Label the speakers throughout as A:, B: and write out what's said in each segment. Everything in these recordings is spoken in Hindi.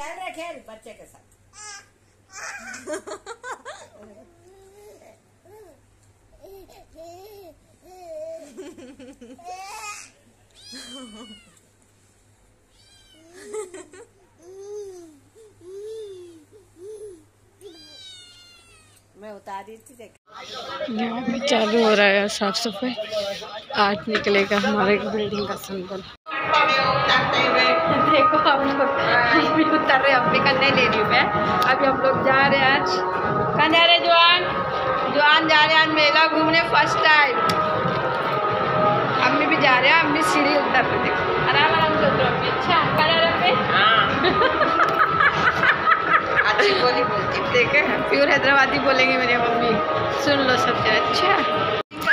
A: चल रहे खेल बच्चे के साथ। मैं उतार रही
B: यहाँ पे चालू हो रहा है साफ़ सफ़ाई। आज निकलेगा हमारे बिल्डिंग का सिंबल। देखो हम लोग। हम भी उतर रहे अपने कन्ने ले रही हूँ मैं। अभी हम लोग जा रहे हैं आज। कहाँ जा रहे जवान जवान जा रहे हैं आज मेला घूमने फ़र्स्ट टाइम अम्मी भी जा रहे हैं अम्मी सीढ़ी उतर रहे देखो। आराम आराम से उतरो अम्मी अच्छा? जा रहे हैं
A: अच्छी बोली बोलती
B: देखे प्योर हैदराबादी बोलेंगे मेरी मम्मी। सुन लो सब अच्छा?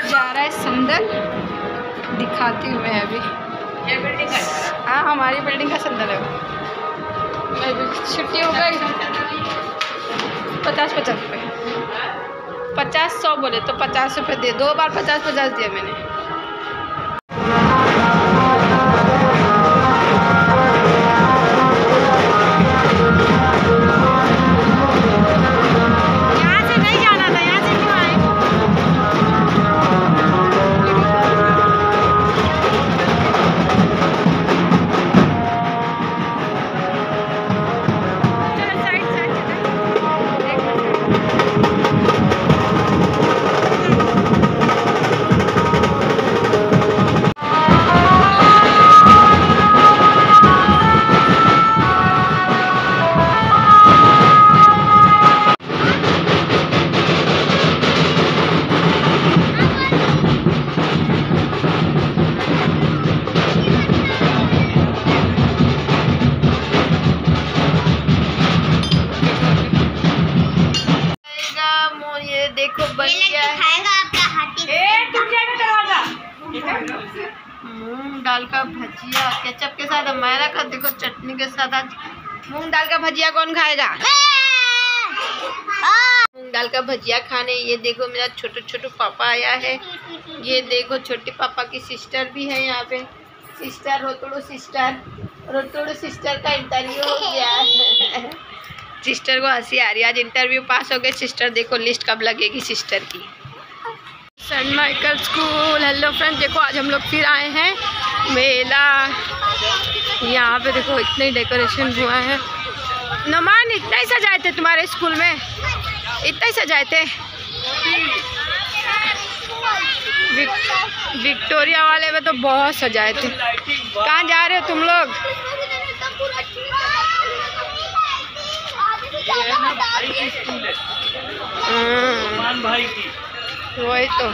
B: जा रहा है संदल। दिखाती हूँ मैं अभी।
A: ये बिल्डिंग का
B: हाँ हमारी बिल्डिंग का संदल है। वो छुट्टी हो गई। पचास पचास रुपये पचास सौ बोले तो पचास रुपये दे। दो बार पचास पचास दिया मैंने। मूंग दाल का भजिया केचप के साथ हमारा का, देखो चटनी के साथ आज मूंग दाल का भजिया कौन खाएगा? मूंग दाल का भजिया खाने, ये देखो मेरा छोटू छोटू पापा आया है। ये देखो छोटे पापा की सिस्टर भी है यहाँ पे। सिस्टर रोतोड़ो सिस्टर रोतोड़ो सिस्टर का इंटरव्यू हो गया। है सिस्टर को हँसी आ रही है। आज इंटरव्यू पास हो गए सिस्टर देखो लिस्ट कब लगेगी सिस्टर की। Saint Michael school hello friends देखो आज हम लोग फिर आए हैं। मेला। यहाँ पे देखो इतने डेकोरेशन हुआ है। नमान इतना ही सजाए थे तुम्हारे स्कूल में? इतना ही सजाए थे? विक, विक्टोरिया वाले में तो बहुत सजाए थे। कहाँ जा रहे हो तुम लोग? हम्म,
C: भाई की
B: वही तो।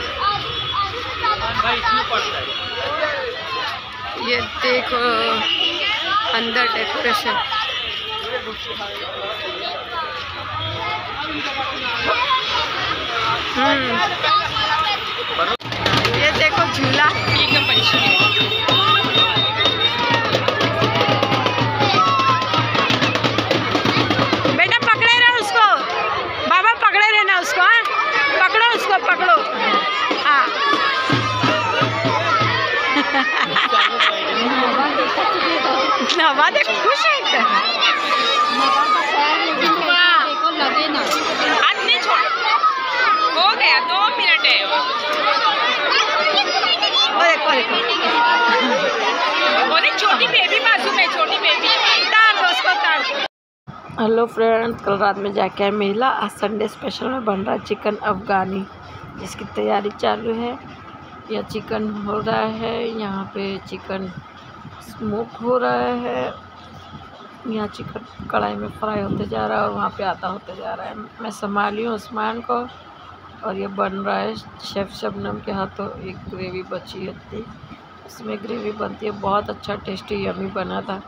C: भाई है
B: ये देखो अंदर डेकोरेशन हम्म। ये देखो झूला। खुश है एकदम हाथ नहीं छोड़। हो गया दो मिनट है। वो देखो देखो बोले छोटी बेबी मासूम है छोटी बेबी तार दो उसको तार। हेलो फ्रेंड कल रात में जाके आए मेला। आज संडे स्पेशल में बन रहा है चिकन अफगानी। जिसकी तैयारी चालू है। या चिकन हो रहा है यहाँ पे चिकन स्मोक हो रहा है। यहाँ चिकन कढ़ाई में फ्राई होते जा रहा है और वहाँ पे आता होते जा रहा है। मैं संभाली हूँ उस्मान को और ये बन रहा है। शेफ़ शबनम के हाथों एक ग्रेवी बची थी इसमें ग्रेवी बनती है। बहुत अच्छा टेस्टी यमी बना था।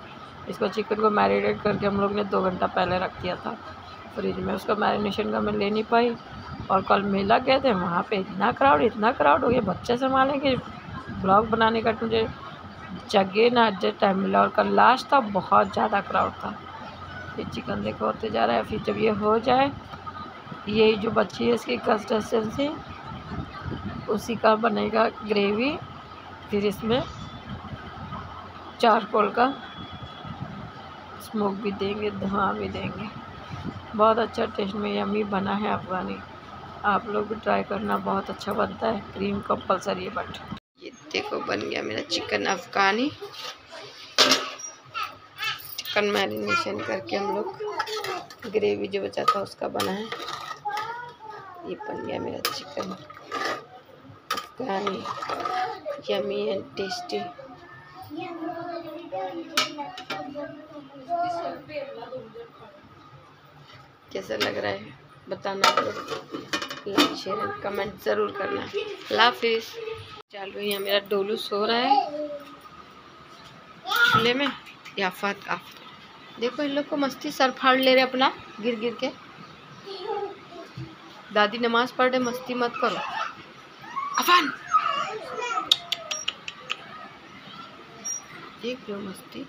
B: इसको चिकन को मैरिनेट करके हम लोग ने दो घंटा पहले रख दिया था। फ्रिज में उसका मैरिनेशन का मैं ले नहीं पाई और कल मेला गए थे। वहाँ पे इतना क्राउड इतना क्राउड हो गया। बच्चे संभालेंगे। ब्लॉग बनाने का मुझे जगह ना एडजस्ट टाइम मिला और कल लास्ट था, बहुत ज़्यादा क्राउड था। ये चिकन देखो, होते जा रहा है, फिर जब ये हो जाए, ये जो बची है इसकी कंसिस्टेंसी उसी का बनेगा ग्रेवी फिर इसमें चारकोल का स्मोक भी देंगे धुआँ भी देंगे। बहुत अच्छा टेस्ट में यमी बना है अफ़गानी। आप लोग भी ट्राई करना, बहुत अच्छा बनता है क्रीम कंपलसरी बट देखो, बन गया मेरा चिकन अफ़गानी। चिकन मैरिनेशन करके हम लोग ग्रेवी जो बचा था उसका बना है। ये बन गया मेरा chicken Afghani. Yummy and tasty. कैसा लग रहा है? बताना लाइक, शेयर कमेंट ज़रूर करना। लाफिस चलो यहाँ मेरा डोलू सो रहा है। चूल्हे में? या फात का देखो, इन लोग को मस्ती सर फाड़ ले रहे अपना, गिर गिर के। दादी नमाज़ पढ़ रहे, मस्ती मत करो। अफान! देख लो मस्ती।